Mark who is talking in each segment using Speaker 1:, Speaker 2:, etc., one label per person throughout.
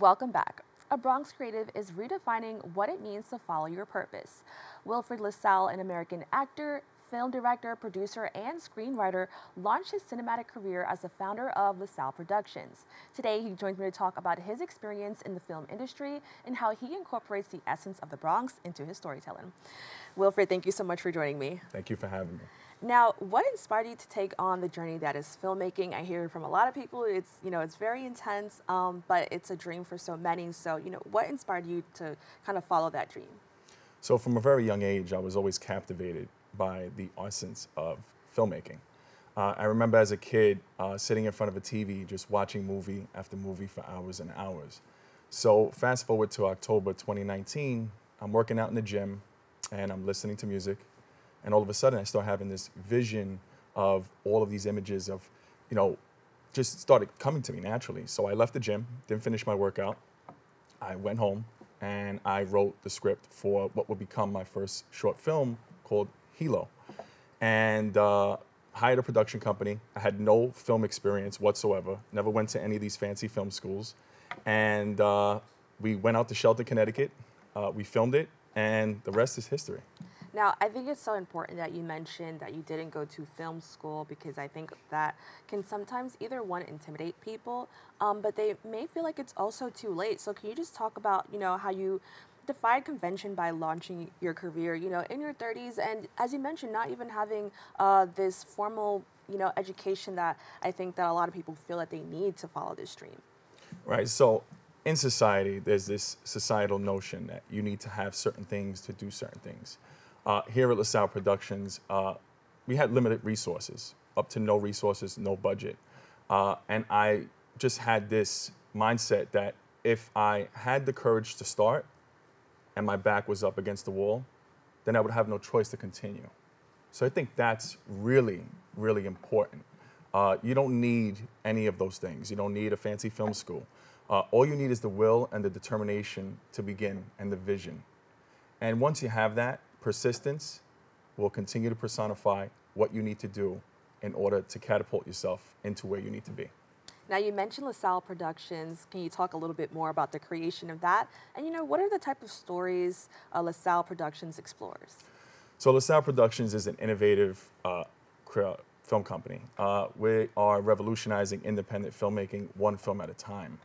Speaker 1: Welcome back. A Bronx creative is redefining what it means to follow your purpose. Wilfred LaSalle, an American actor, film director, producer, and screenwriter, launched his cinematic career as the founder of LaSalle Productions. Today, he joins me to talk about his experience in the film industry and how he incorporates the essence of the Bronx into his storytelling. Wilfred, thank you so much for joining me.
Speaker 2: Thank you for having me.
Speaker 1: Now, what inspired you to take on the journey that is filmmaking? I hear from a lot of people, it's you know it's very intense, um, but it's a dream for so many. So, you know, what inspired you to kind of follow that dream?
Speaker 2: So, from a very young age, I was always captivated by the essence of filmmaking. Uh, I remember as a kid uh, sitting in front of a TV, just watching movie after movie for hours and hours. So, fast forward to October 2019, I'm working out in the gym and I'm listening to music and all of a sudden, I start having this vision of all of these images of, you know, just started coming to me naturally. So I left the gym, didn't finish my workout. I went home and I wrote the script for what would become my first short film called Hilo. And uh, hired a production company. I had no film experience whatsoever, never went to any of these fancy film schools. And uh, we went out to Shelton, Connecticut. Uh, we filmed it, and the rest is history.
Speaker 1: Now, I think it's so important that you mentioned that you didn't go to film school because I think that can sometimes either one intimidate people, um, but they may feel like it's also too late. So, can you just talk about you know how you defied convention by launching your career, you know, in your 30s, and as you mentioned, not even having uh, this formal you know education that I think that a lot of people feel that they need to follow this dream.
Speaker 2: Right. So in society, there's this societal notion that you need to have certain things to do certain things. Uh, here at LaSalle Productions, uh, we had limited resources, up to no resources, no budget. Uh, and I just had this mindset that if I had the courage to start and my back was up against the wall, then I would have no choice to continue. So I think that's really, really important. Uh, you don't need any of those things. You don't need a fancy film school. Uh, all you need is the will and the determination to begin and the vision. And once you have that, persistence will continue to personify what you need to do in order to catapult yourself into where you need to be.
Speaker 1: Now you mentioned LaSalle Productions. Can you talk a little bit more about the creation of that? And you know, what are the type of stories uh, LaSalle Productions explores?
Speaker 2: So LaSalle Productions is an innovative uh, film company. Uh, we are revolutionizing independent filmmaking one film at a time.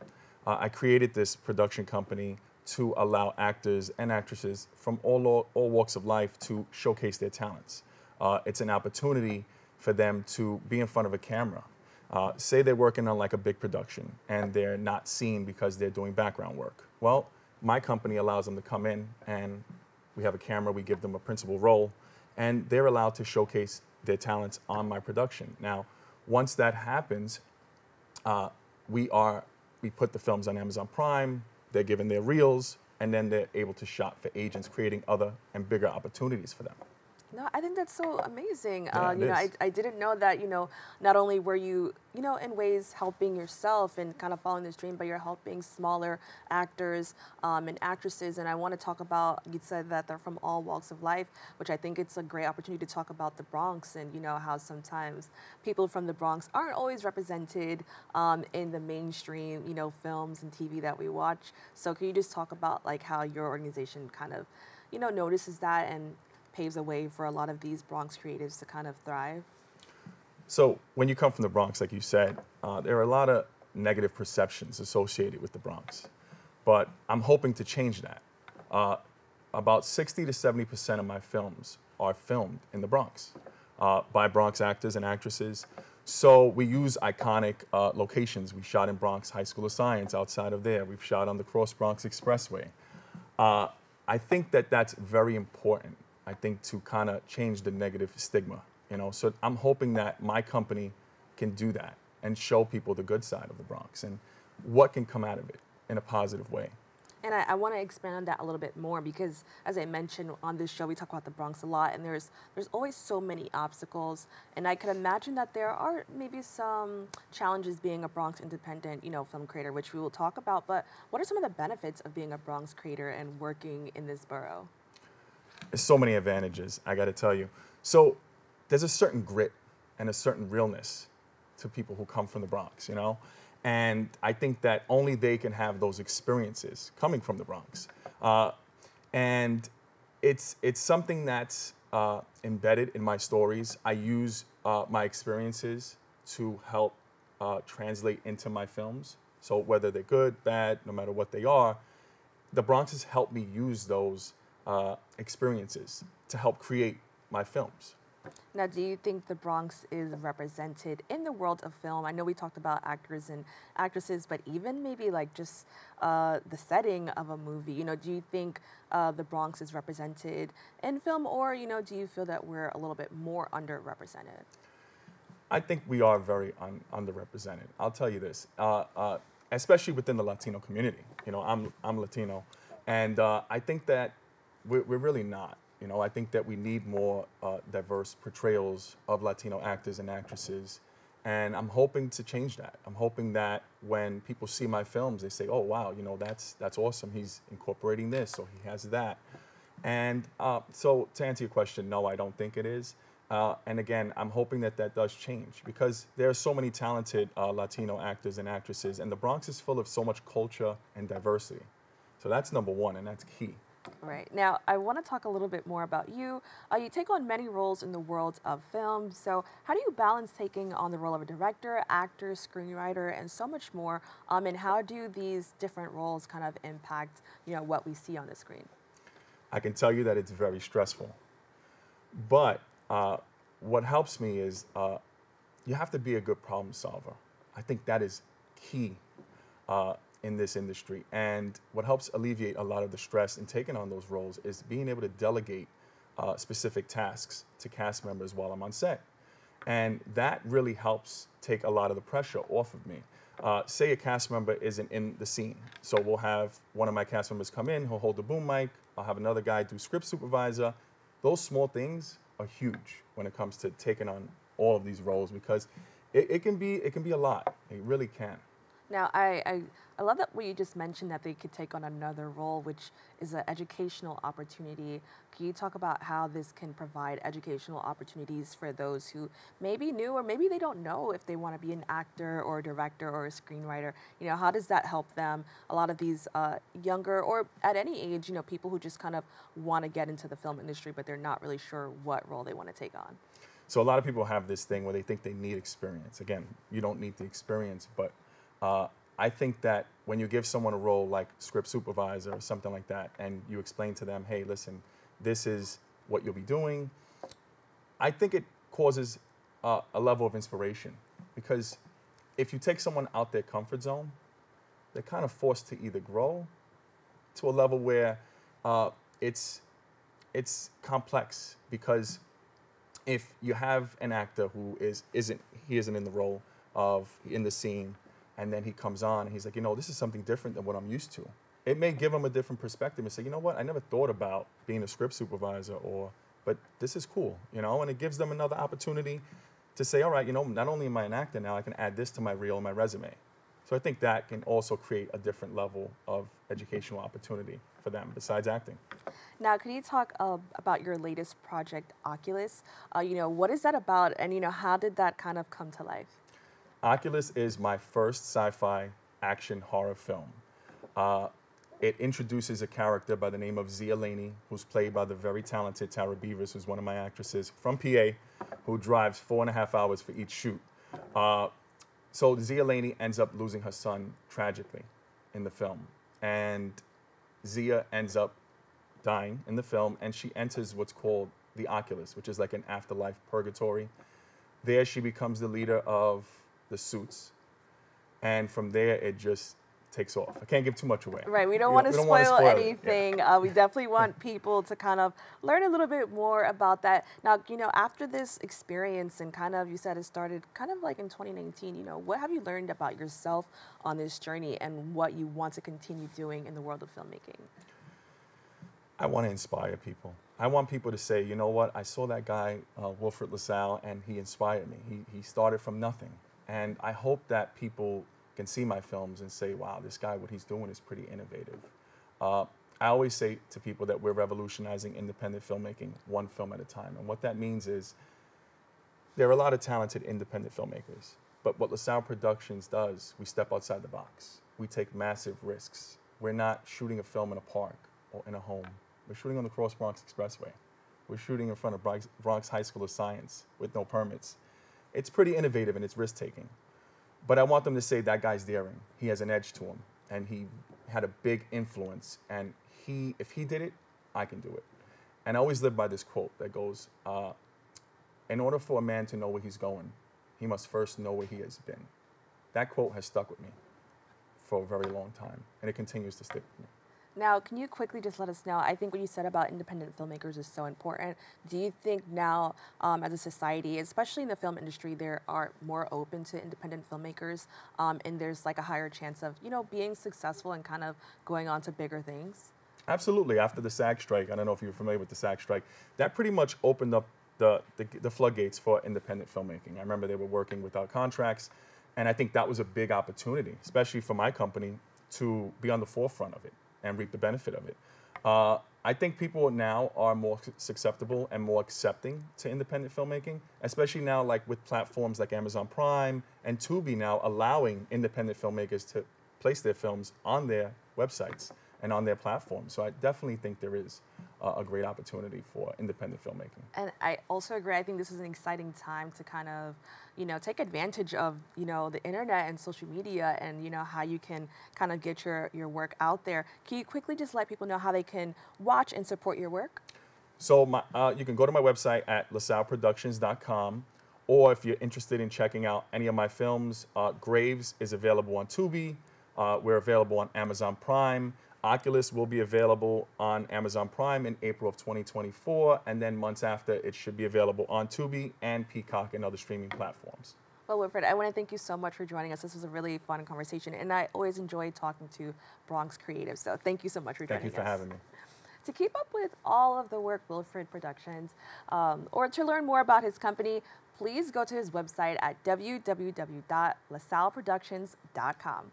Speaker 2: Uh, I created this production company to allow actors and actresses from all, all walks of life to showcase their talents. Uh, it's an opportunity for them to be in front of a camera. Uh, say they're working on like a big production and they're not seen because they're doing background work. Well, my company allows them to come in and we have a camera, we give them a principal role, and they're allowed to showcase their talents on my production. Now, once that happens, uh, we are we put the films on Amazon Prime, they're given their reels, and then they're able to shop for agents, creating other and bigger opportunities for them.
Speaker 1: No, I think that's so amazing. Yeah, uh, you know, I, I didn't know that, you know, not only were you, you know, in ways helping yourself and kind of following this dream, but you're helping smaller actors um, and actresses. And I want to talk about, you said that they're from all walks of life, which I think it's a great opportunity to talk about the Bronx and, you know, how sometimes people from the Bronx aren't always represented um, in the mainstream, you know, films and TV that we watch. So can you just talk about like how your organization kind of, you know, notices that and paves a way for a lot of these Bronx creatives to kind of thrive?
Speaker 2: So when you come from the Bronx, like you said, uh, there are a lot of negative perceptions associated with the Bronx. But I'm hoping to change that. Uh, about 60 to 70% of my films are filmed in the Bronx uh, by Bronx actors and actresses. So we use iconic uh, locations. We shot in Bronx High School of Science outside of there. We've shot on the Cross Bronx Expressway. Uh, I think that that's very important I think, to kind of change the negative stigma. You know, so I'm hoping that my company can do that and show people the good side of the Bronx and what can come out of it in a positive way.
Speaker 1: And I, I want to expand on that a little bit more because, as I mentioned on this show, we talk about the Bronx a lot, and there's there's always so many obstacles. And I can imagine that there are maybe some challenges being a Bronx independent, you know, film creator, which we will talk about. But what are some of the benefits of being a Bronx creator and working in this borough?
Speaker 2: There's so many advantages, I gotta tell you. So there's a certain grit and a certain realness to people who come from the Bronx, you know? And I think that only they can have those experiences coming from the Bronx. Uh, and it's, it's something that's uh, embedded in my stories. I use uh, my experiences to help uh, translate into my films. So whether they're good, bad, no matter what they are, the Bronx has helped me use those uh, experiences to help create my films.
Speaker 1: Now, do you think the Bronx is represented in the world of film? I know we talked about actors and actresses, but even maybe like just uh, the setting of a movie. You know, do you think uh, the Bronx is represented in film, or you know, do you feel that we're a little bit more underrepresented?
Speaker 2: I think we are very un underrepresented. I'll tell you this, uh, uh especially within the Latino community. You know, I'm I'm Latino, and uh, I think that we're, we're really not. You know, I think that we need more uh, diverse portrayals of Latino actors and actresses. And I'm hoping to change that. I'm hoping that when people see my films, they say, oh, wow, you know, that's, that's awesome. He's incorporating this, or he has that. And uh, so to answer your question, no, I don't think it is. Uh, and again, I'm hoping that that does change because there are so many talented uh, Latino actors and actresses, and the Bronx is full of so much culture and diversity. So that's number one, and that's key.
Speaker 1: Right. Now, I want to talk a little bit more about you. Uh, you take on many roles in the world of film. So, how do you balance taking on the role of a director, actor, screenwriter, and so much more? Um, and how do these different roles kind of impact, you know, what we see on the screen?
Speaker 2: I can tell you that it's very stressful. But uh, what helps me is uh, you have to be a good problem solver. I think that is key. In this industry. And what helps alleviate a lot of the stress in taking on those roles is being able to delegate uh, specific tasks to cast members while I'm on set. And that really helps take a lot of the pressure off of me. Uh, say a cast member isn't in the scene. So we'll have one of my cast members come in, he'll hold the boom mic, I'll have another guy do script supervisor. Those small things are huge when it comes to taking on all of these roles because it, it can be it can be a lot. It really can.
Speaker 1: Now, I, I, I, love that what you just mentioned that they could take on another role, which is an educational opportunity. Can you talk about how this can provide educational opportunities for those who may be new or maybe they don't know if they want to be an actor or a director or a screenwriter? You know, how does that help them? A lot of these uh, younger or at any age, you know, people who just kind of want to get into the film industry, but they're not really sure what role they want to take on.
Speaker 2: So a lot of people have this thing where they think they need experience. Again, you don't need the experience, but uh, I think that when you give someone a role like script supervisor or something like that, and you explain to them, hey, listen, this is what you'll be doing, I think it causes uh, a level of inspiration. Because if you take someone out their comfort zone, they're kind of forced to either grow to a level where uh, it's it's complex. Because if you have an actor who is isn't he isn't in the role of in the scene and then he comes on and he's like, you know, this is something different than what I'm used to. It may give him a different perspective and say, you know what, I never thought about being a script supervisor or, but this is cool, you know, and it gives them another opportunity to say, all right, you know, not only am I an actor now, I can add this to my reel and my resume. So I think that can also create a different level of educational opportunity for them besides acting.
Speaker 1: Now, can you talk uh, about your latest project, Oculus? Uh, you know, what is that about, and you know, how did that kind of come to life?
Speaker 2: Oculus is my first sci-fi action horror film. Uh, it introduces a character by the name of Zia Laney, who's played by the very talented Tara Beavers, who's one of my actresses from PA, who drives four and a half hours for each shoot. Uh, so Zia Laney ends up losing her son tragically in the film. And Zia ends up dying in the film, and she enters what's called the Oculus, which is like an afterlife purgatory. There she becomes the leader of the suits, and from there it just takes off. I can't give too much away.
Speaker 1: Right, we don't, want, to spoil spoil anything. Yeah. Uh, we definitely want people to kind of learn a little bit more about that. Now, you know, after this experience and kind of, you said it started kind of like in 2019, you know, what have you learned about yourself on this journey and what you want to continue doing in the world of filmmaking?
Speaker 2: I want to inspire people. I want people to say, you know what, I saw that guy, uh, Wilfred LaSalle, and he inspired me. He, he started from nothing. And I hope that people can see my films and say, wow, this guy, what he's doing is pretty innovative. Uh, I always say to people that we're revolutionizing independent filmmaking one film at a time. And what that means is there are a lot of talented independent filmmakers. But what LaSalle Productions does, we step outside the box. We take massive risks. We're not shooting a film in a park or in a home. We're shooting on the Cross Bronx Expressway. We're shooting in front of Bronx, Bronx High School of Science with no permits. It's pretty innovative and it's risk taking. But I want them to say that guy's daring. He has an edge to him, and he had a big influence. And he, if he did it, I can do it. And I always live by this quote that goes, uh, "In order for a man to know where he's going, he must first know where he has been." That quote has stuck with me for a very long time, and it continues to stick with me.
Speaker 1: Now, can you quickly just let us know? I think what you said about independent filmmakers is so important. Do you think now, um, as a society, especially in the film industry, there are more open to independent filmmakers, um, and there's like a higher chance of you know being successful and kind of going on to bigger things?
Speaker 2: Absolutely. After the SAG strike, I don't know if you're familiar with the SAG strike, that pretty much opened up the, the, the floodgates for independent filmmaking. I remember they were working without contracts, and I think that was a big opportunity, especially for my company, to be on the forefront of it and reap the benefit of it. Uh, I think people now are more susceptible and more accepting to independent filmmaking, especially now like with platforms like Amazon Prime and Tubi now allowing independent filmmakers to place their films on their websites and on their platforms. So I definitely think there is uh, a great opportunity for independent filmmaking.
Speaker 1: And I also agree. I think this is an exciting time to kind of, you know, take advantage of, you know, the internet and social media and, you know, how you can kind of get your, your work out there. Can you quickly just let people know how they can watch and support your work?
Speaker 2: So my, uh, you can go to my website at lasalleproductions.com or if you're interested in checking out any of my films, uh, Graves is available on Tubi. Uh, we're available on Amazon Prime. Oculus will be available on Amazon Prime in April of 2024, and then months after, it should be available on Tubi and Peacock and other streaming platforms.
Speaker 1: Well, Wilfred, I want to thank you so much for joining us. This was a really fun conversation, and I always enjoy talking to Bronx creatives. So thank you so much for
Speaker 2: thank
Speaker 1: joining
Speaker 2: us. Thank you for
Speaker 1: us.
Speaker 2: having me.
Speaker 1: To keep up with all of the work Wilfred Productions, um, or to learn more about his company, please go to his website at www.lasalleproductions.com.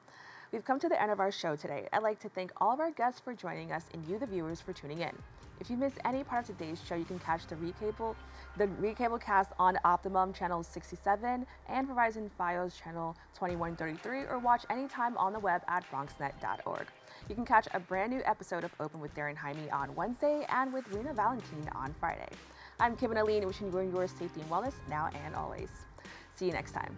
Speaker 1: We've come to the end of our show today. I'd like to thank all of our guests for joining us and you, the viewers, for tuning in. If you missed any part of today's show, you can catch the Recable, the Recable cast on Optimum channel 67 and Verizon Fios channel 2133, or watch anytime on the web at bronxnet.org. You can catch a brand new episode of Open with Darren Jaime on Wednesday and with Rena Valentine on Friday. I'm and Alleyne, wishing you and your safety and wellness now and always. See you next time.